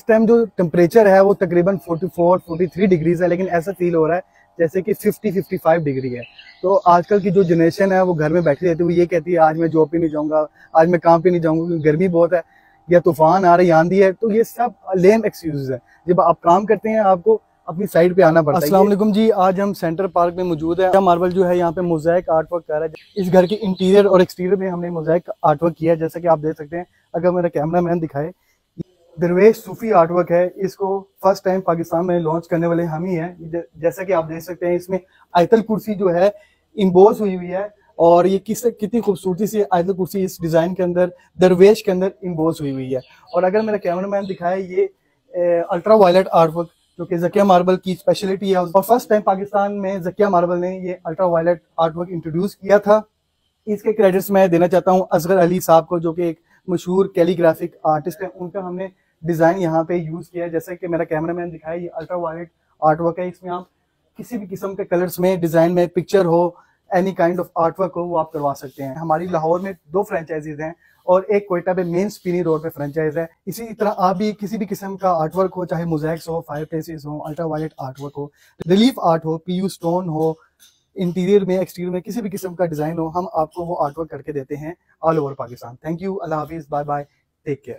इस टाइम जो टेम्परेचर है वो तकरीबन 44 43 डिग्रीज है लेकिन ऐसा फील हो रहा है जैसे कि 50 55 डिग्री है। तो आजकल की जो जनरेशन है वो घर में बैठी रहती है वो ये कहती है आज मैं जॉब पे नहीं जाऊँगा आज मैं काम पे नहीं जाऊँगा क्योंकि गर्मी बहुत है या तूफ़ान आ रही है आंधी है। तो ये सब लेम एक्सक्यूज है। जब आप काम करते हैं आपको अपनी साइड पे आना पड़ता है। असलम जी आज हम सेंटर पार्क में मौजूद है। मार्बल जो है यहाँ पे मोजाइक आर्ट वर्क कर रहा है। इस घर के इंटीरियर और एक्सटीरियर में हमने मोजाइक आर्ट वर्क किया है जैसा कि आप देख सकते हैं। अगर मेरा कैमरा मैन दिखाए दरवेश सूफी आर्टवर्क है। इसको फ़र्स्ट टाइम पाकिस्तान में लॉन्च करने वाले हम ही हैं। जैसा कि आप देख सकते हैं, इसमें आयतल कुर्सी जो है इम्बोज हुई हुई है और ये किस, कितनी खूबसूरती से आयतल कुर्सी इस डिज़ाइन के अंदर, दरवेश के अंदर इम्बोज हुई हुई है। और अगर मेरा कैमरा मैन दिखाए ये अल्ट्रा वायलेट आर्ट वर्क जो कि जकिया मार्बल की स्पेशलिटी है, और फ़र्स्ट टाइम पाकिस्तान में जकिया मार्बल ने ये अल्ट्रा वायलेट आर्टवर्क इंट्रोड्यूस किया था। इसके क्रेडिट्स मैं देना चाहता हूँ असगर अली साहब को, जो कि एक मशहूर कैलीग्राफिक आर्टिस्ट है। उनका हमने डिज़ाइन यहाँ पे यूज़ किया है। जैसे कि मेरा कैमरा मैन दिखाया, ये अल्ट्रा वायलेट आर्ट वर्क है। इसमें आप किसी भी किस्म के कलर्स में, डिज़ाइन में, पिक्चर हो any kind of art work हो, वो आप करवा सकते हैं। हमारी लाहौर में दो फ्रेंचाइजीज हैं और एक कोयटा पे मेन स्पिनी रोड पे फ्रेंचाइज है। इसी तरह आप भी किसी भी किस्म का आर्ट वर्क हो, चाहे मोजैक्स हो फायर प्लेसेस हो अल्ट्रा वायलेट आर्ट वर्क हो रिलीफ आर्ट हो पीयू स्टोन हो इंटीरियर में एक्सटीरियर में किसी भी किस्म का डिज़ाइन हो, हम आपको वो आर्ट वर्क करके देते हैं all over Pakistan thank you अल्लाह हाफिज बाय बाय टेक केयर